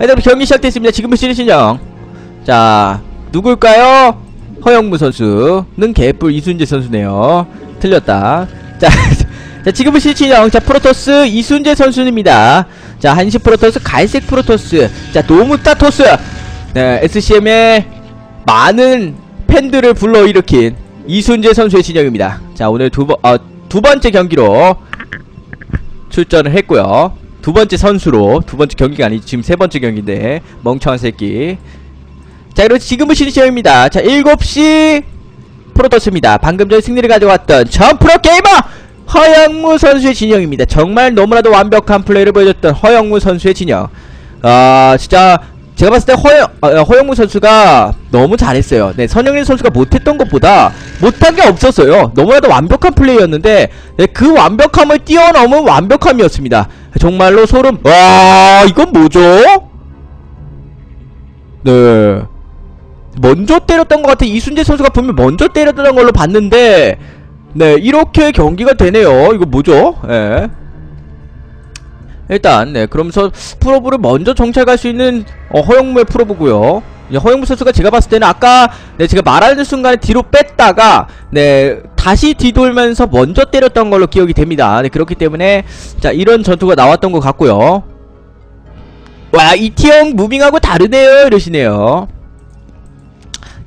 일단 경기 시작됐습니다. 지금은 신신영. 자, 누굴까요? 허영무 선수는 개뿔 이순재 선수네요. 틀렸다. 자, 자 지금은 신신영. 자, 프로토스 이순재 선수입니다. 자, 한시 프로토스, 갈색 프로토스. 자, 노무타 토스. 네, SCM의 많은 팬들을 불러일으킨 이순재 선수의 진영입니다. 자, 오늘 두 번, 어, 두 번째 경기로 출전을 했고요. 두 번째 선수로 두 번째 경기가 아니지 지금 세 번째 경기인데 멍청한 새끼. 자, 그리고 지금은 신시영입니다. 자, 7시 프로토스입니다. 방금 전에 승리를 가져왔던 전 프로게이머 허영무 선수의 진영입니다. 정말 너무나도 완벽한 플레이를 보여줬던 허영무 선수의 진영. 아, 진짜 제가 봤을 때 허영, 어, 허영무 선수가 너무 잘했어요. 네, 선영일 선수가 못했던 것보다 못한 게 없었어요. 너무나도 완벽한 플레이였는데 네, 그 완벽함을 뛰어넘은 완벽함이었습니다. 정말로 소름. 와, 이건 뭐죠? 네. 먼저 때렸던 것 같아. 이순재 선수가 분명 먼저 때렸던 걸로 봤는데, 네, 이렇게 경기가 되네요. 이거 뭐죠? 예. 일단, 네, 그러면서 프로브를 먼저 정찰 갈수 있는, 어, 허영무의 프로브고요 허영무 선수가 제가 봤을 때는 아까, 네, 제가 말하는 순간에 뒤로 뺐다가, 네, 다시 뒤돌면서 먼저 때렸던 걸로 기억이 됩니다. 네, 그렇기 때문에, 자, 이런 전투가 나왔던 것 같고요 와, 이티형 무빙하고 다르네요. 이러시네요.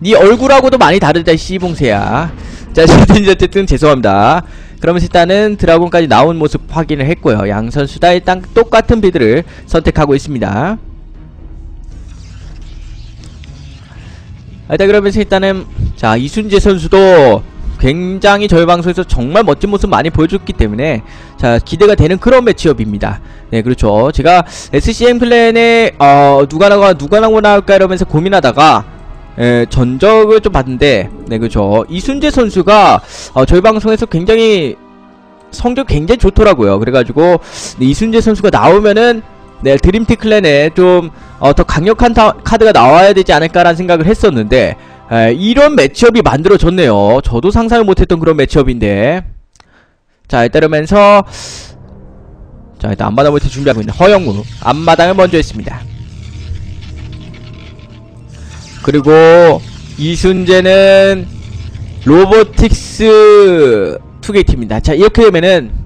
네 얼굴하고도 많이 다르다 씨봉새야 자 어쨌든 죄송합니다 그러면서 일단은 드라곤까지 나온 모습 확인을 했고요 양 선수 다 일단 똑같은 비드를 선택하고 있습니다 일단 그러면서 일단은 자 이순재 선수도 굉장히 저희 방송에서 정말 멋진 모습 많이 보여줬기 때문에 자 기대가 되는 그런 매치업입니다. 네 그렇죠. 제가 SCM 플랜에 어 누가 나가 누가 나고 나올까 이러면서 고민하다가 예, 전적을 좀 봤는데 네 그죠. 이순재 선수가 어, 저희 방송에서 굉장히 성적 굉장히 좋더라고요. 그래가지고 네, 이순재 선수가 나오면은 네 드림티 클랜에 좀 어, 더 강력한 타, 카드가 나와야 되지 않을까라는 생각을 했었는데 에, 이런 matchup이 만들어졌네요. 저도 상상을 못했던 그런 matchup인데. 자 이러면서 자 일단 앞마당부터 준비하고 있는 허영무 앞마당을 먼저 했습니다. 그리고 이순재는 robotics two gate입니다. 자 이렇게 되면은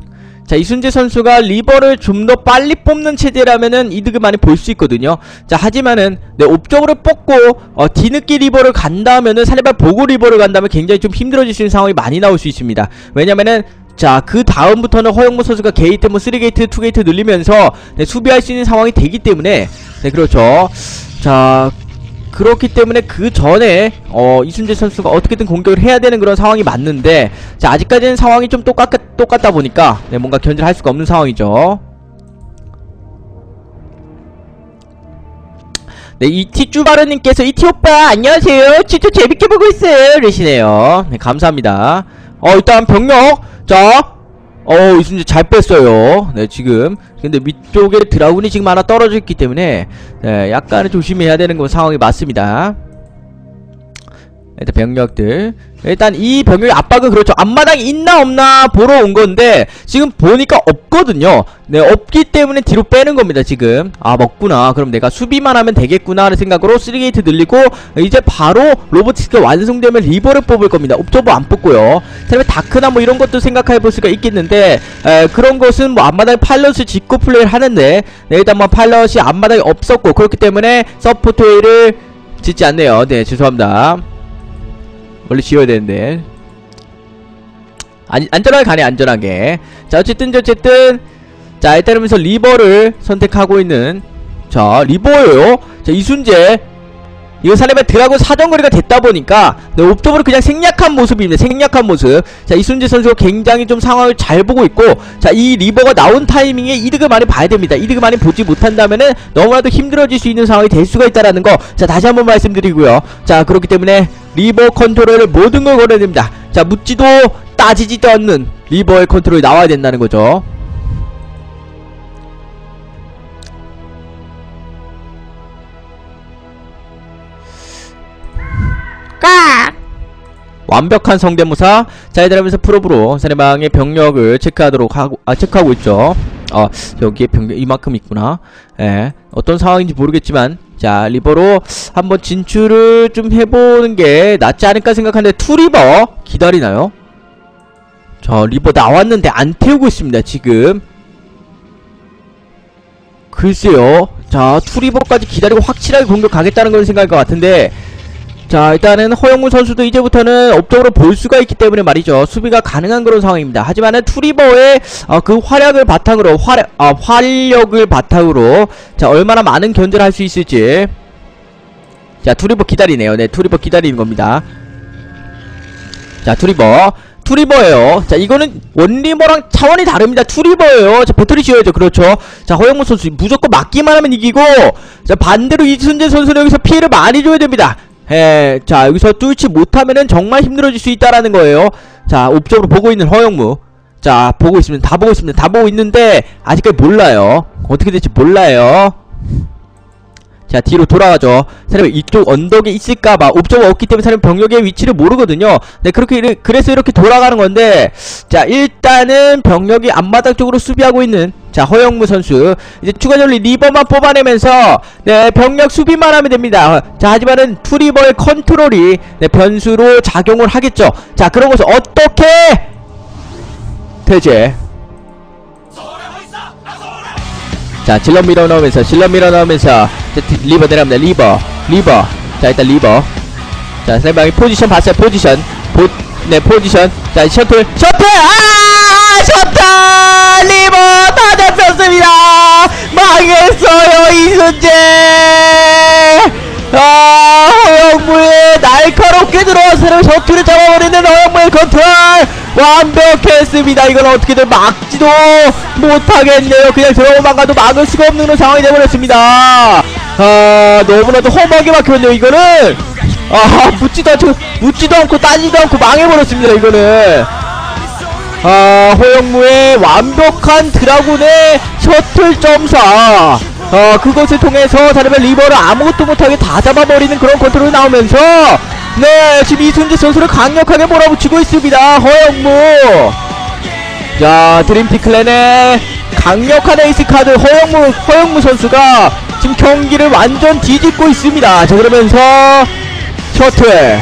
자 이순재 선수가 reaver를 좀 더 빨리 뽑는 체제라면은 이득을 많이 볼 수 있거든요. 자 하지만은 네 observer를 뽑고 어, 뒤늦게 reaver를 간다면은 사례발 보고 reaver를 간다면 굉장히 좀 힘들어질 수 있는 상황이 많이 나올 수 있습니다. 왜냐면은 자, 그 다음부터는 허영무 선수가 게이트 뭐 3게이트, 2게이트 늘리면서 네, 수비할 수 있는 상황이 되기 때문에 네, 그렇죠. 자, 그렇기 때문에 그 전에 어 이순재 선수가 어떻게든 공격을 해야 되는 그런 상황이 맞는데 자 아직까지는 상황이 좀 똑같, 똑같다 보니까 네 뭔가 견제를 할 수가 없는 상황이죠. 네 이티 쭈바르님께서 이티 오빠 안녕하세요. 진짜 재밌게 보고 있어요. 이러시네요. 네 감사합니다. 어 일단 병력. 자 어, 이순재 잘 뺐어요. 네, 지금. 근데 위쪽에 드라군이 지금 하나 떨어져 있기 때문에, 네, 약간은 조심해야 되는 건 상황이 맞습니다. 일단 병력들. 일단 이 병력의 압박은 그렇죠. 앞마당이 있나 없나 보러 온 건데 지금 보니까 없거든요. 네 없기 때문에 뒤로 빼는 겁니다 지금. 아 먹구나. 그럼 내가 수비만 하면 되겠구나 하는 생각으로 3게이트 늘리고 이제 바로 robotics가 완성되면 reaver를 뽑을 겁니다. 옵저버 안 뽑고요. 그다음에 dark나 뭐 이런 것도 생각해 볼 수가 있겠는데 에, 그런 것은 뭐 앞마당에 pylon을 짓고 플레이를 하는데 네, 일단 뭐 pylon이 앞마당에 없었고 그렇기 때문에 support bay를 짓지 않네요. 네 죄송합니다 원래 지어야 되는데. 안, 안전하게 가네 안전하게. 자 어쨌든 어쨌든. 자 일단 이러면서 reaver를 선택하고 있는. 자 reaver예요. 자 이순재 사례발 dragoon 사정거리가 됐다 보니까 네, observer를 그냥 생략한 모습입니다. 생략한 모습. 자 이순재 선수가 굉장히 좀 상황을 잘 보고 있고 자 이 reaver가 나온 타이밍에 이득을 많이 봐야 됩니다. 이득을 많이 보지 못한다면은 너무나도 힘들어질 수 있는 상황이 될 수가 있다라는 거 자 다시 한번 말씀드리고요. 자 그렇기 때문에 reaver 컨트롤을 모든 걸 걸어야 됩니다. 자 묻지도 따지지도 않는 reaver의 컨트롤이 나와야 된다는 거죠 까! 완벽한 성대모사. 자 이러면서 probe로 상대방의 병력을 체크하도록 하고 아 체크하고 있죠. 어 여기에 병력 이만큼 있구나. 예 어떤 상황인지 모르겠지만 자 reaver로 한번 진출을 좀 해보는 게 낫지 않을까 생각하는데 two reaver 기다리나요? 자 reaver 나왔는데 안 태우고 있습니다 지금. 글쎄요. 자 two reaver까지 기다리고 확실하게 공격 가겠다는 걸 생각할 것 같은데 자 일단은 허영무 선수도 이제부터는 observer로 볼 수가 있기 때문에 말이죠. 수비가 가능한 그런 상황입니다. 하지만은 two reaver의 어, 그 활약을 바탕으로 활, 아, 활력을 바탕으로 자 얼마나 많은 견제를 할 수 있을지. 자 two reaver 기다리네요. 네 two reaver 기다리는 겁니다. 자 two reaver. two reaver예요. 자 이거는 one reaver랑 차원이 다릅니다. two reaver예요. 자 배터리 지어야죠. 그렇죠? 자 허영무 선수 무조건 맞기만 하면 이기고 자 반대로 이순재 선수는 여기서 피해를 많이 줘야 됩니다 예, 자 여기서 뚫지 못하면은 정말 힘들어질 수 있다라는 거예요. 자 옵적으로 보고 있는 허영무. 자 보고 있습니다. 다 보고 있습니다. 다 보고 있는데 아직까지 몰라요. 어떻게 될지 몰라요 자 뒤로 돌아가죠. 사람이 이쪽 언덕에 있을까봐 옵저가 없기 때문에 사람이 병력의 위치를 모르거든요. 네 그렇게 그래서 이렇게 돌아가는 건데 자 일단은 병력이 앞마당 쪽으로 수비하고 있는 자 허영무 선수. 이제 추가적으로 reaver만 뽑아내면서 네 병력 수비만 하면 됩니다. 자 하지만은 two reaver의 컨트롤이 네 변수로 작용을 하겠죠. 자 그러고서 어떻게 대제 자 zealot 밀어 넣으면서 zealot 밀어 넣으면서 자, 디- reaver 내려갑니다. reaver reaver. 자 일단 reaver. 자 상대방이 포지션 봤어요. 포지션. 보, 네 포지션. 자 셔틀 셔틀! 아 셔틀! reaver 다 잡혔습니다. 망했어요 이순재! 아 허영무의 날카롭게 들어와서 셔틀을 잡아버리는 허영무의 컨트롤 완벽했습니다. 이건 어떻게든 막지도 못하겠네요. 그냥 들어오만 가도 막을 수가 없는 상황이 되어버렸습니다. 아 너무나도 험하게 막혔네요 이거는. 아 묻지도 않고 묻지도 않고 따지도 않고 망해버렸습니다 이거는. 아 허영무의 완벽한 dragoon의 셔틀 점사. 어 그것을 통해서 다르면 reaver를 아무것도 못하게 다 잡아버리는 그런 컨트롤이 나오면서 네 지금 이순재 선수를 강력하게 몰아붙이고 있습니다. 허영무. 자 드림팀 clan의 강력한 에이스 카드 허영무 허영무 선수가 지금 경기를 완전 뒤집고 있습니다. 자 그러면서 셔틀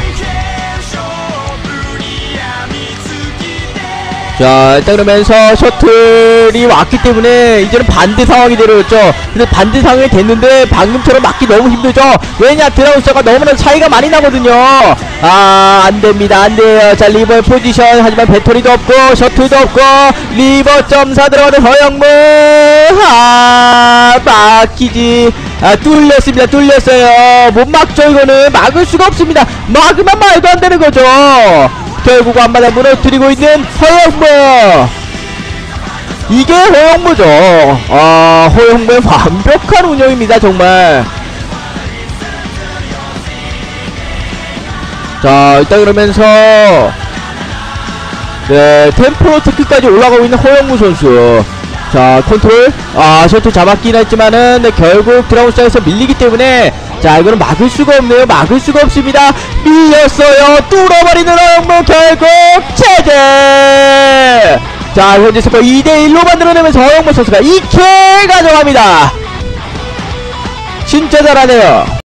자 일단 그러면서 셔틀이 왔기 때문에 이제는 반대 상황이 되어졌죠. 근데 반대 상황이 됐는데 방금처럼 막기 너무 힘들죠. 왜냐 dragoon 수가 너무나 차이가 많이 나거든요. 아 안됩니다. 안돼요. 자 reaver의 포지션. 하지만 배터리도 없고 셔틀도 없고 reaver 점사 들어가는 허영무. 아 막히지. 아 뚫렸습니다. 뚫렸어요. 못 막죠 이거는. 막을 수가 없습니다. 막으면 말도 안 되는 거죠 결국 앞마다 무너뜨리고 있는 허영무. 이게 허영무죠. 아 허영무의 완벽한 운영입니다 정말. 자 일단 그러면서 네 템포로 테크까지 올라가고 있는 허영무 선수 자 컨트롤. 아 셔틀 잡았긴 했지만은 네, 결국 드라곤스타에서 밀리기 때문에 자 이거는 막을 수가 없네요. 막을 수가 없습니다. 밀렸어요. 뚫어버리는 허영무 결국 체제 자 현재 스코어 2대1로 만들어내면서 허영무 선수가 2킬 가져갑니다. 진짜 잘하네요